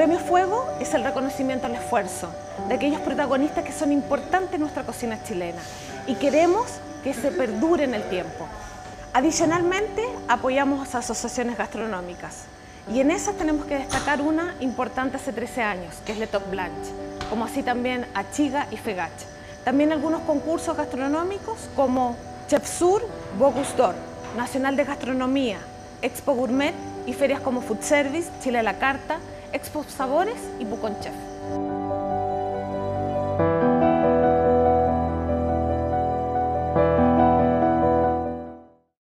Premio Fuego es el reconocimiento al esfuerzo de aquellos protagonistas que son importantes en nuestra cocina chilena y queremos que se perdure en el tiempo. Adicionalmente, apoyamos a asociaciones gastronómicas y en esas tenemos que destacar una importante hace 13 años, que es Le Top Blanche, como así también Achiga y Fegach. También algunos concursos gastronómicos como Chef Sur, Nacional de Gastronomía, Expo Gourmet y ferias como Food Service, Chile a la Carta, Expo Sabores y Buconchef.